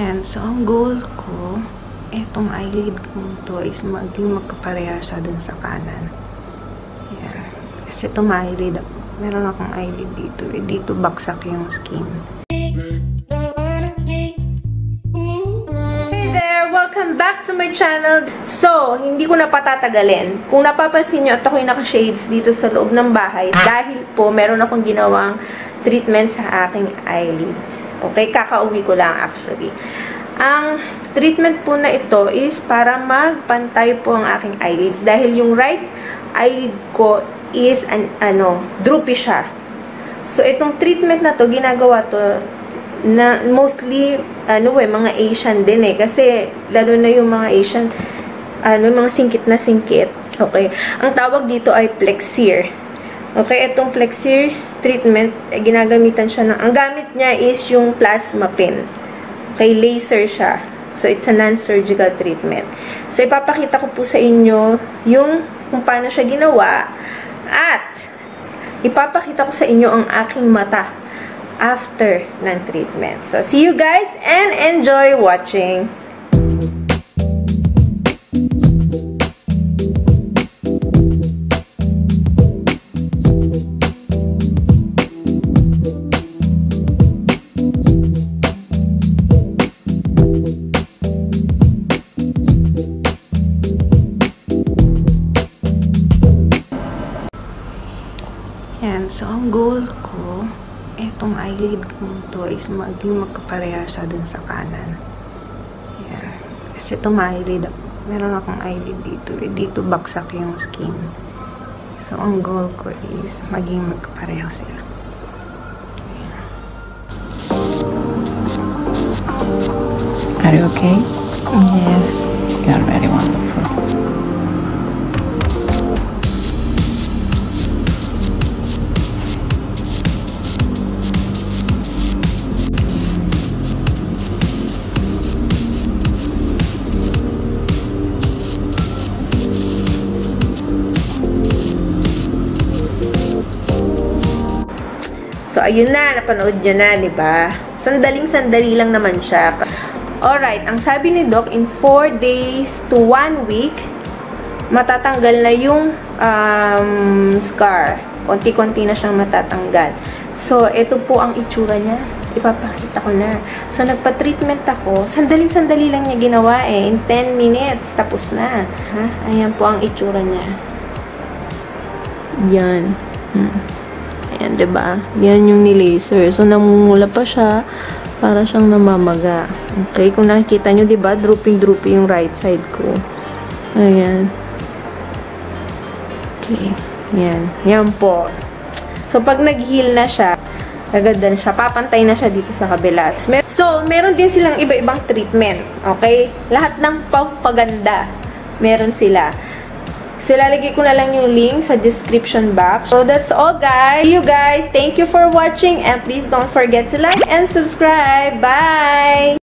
Yan. So, ang goal ko, etong eyelid ko to is maging magkapareha siya dun sa kanan. Yan. Kasi itong eyelid, meron akong eyelid dito. Eh, dito baksak yung skin. Hey there! Welcome back to my channel. So, hindi ko na patatagalin. Kung napapansin nyo at ako'y naka-shades dito sa loob ng bahay dahil po meron akong ginawang treatment sa aking eyelids. Okay, kakauwi ko lang actually. Ang treatment po na ito is para magpantay po ang aking eyelids dahil yung right eyelid ko is an, ano, droopy siya. So itong treatment na to ginagawa to na mostly ano eh mga Asian din eh kasi lalo na yung mga Asian ano mga singkit na singkit. Okay. Ang tawag dito ay Plexir. Okay, itong Plexir treatment, eh, ginagamitan siya ng, ang gamit niya is yung plasma pin. Okay, laser siya. So, it's a non-surgical treatment. So, ipapakita ko po sa inyo yung kung paano siya ginawa at ipapakita ko sa inyo ang aking mata after ng treatment. So, see you guys and enjoy watching! Yan. So, ang goal ko, etong eyelid ko to is maging magkapareha siya dun sa kanan. Yan. Kasi itong eyelid, meron akong eyelid dito. Eh, dito baksak yung skin. So, ang goal ko is maging magkapareha sila. Are you okay? Yes. You are very wonderful. So, ayun na. Napanood nyo na, di ba? Sandaling-sandali lang naman siya. Alright, ang sabi ni Doc, in 4 days to 1 week, matatanggal na yung um, scar. Konti-konti na siyang matatanggal. So, ito po ang itsura niya. Ipapakita ko na. So, nagpa-treatment ako. Sandaling-sandali lang niya ginawa eh. In 10 minutes, tapos na. Ha? Ayan po ang itsura niya. Yan. Hmm. Ayan, 'di ba? Yan yung ni-laser. So, namumula pa siya para siyang namamaga. Okay, kung nakikita nyo, ba? Drooping-drooping yung right side ko. Ayan. Okay. Yan. Yan po. So, pag nag-heal na siya, agad na siya. Papantay na siya dito sa kabila. So, meron din silang iba-ibang treatment. Okay? Lahat ng pagpaganda, meron sila. So, ilalagay ko na lang yung link sa description box. So, that's all, guys. See you guys. Thank you for watching. And please don't forget to like and subscribe. Bye!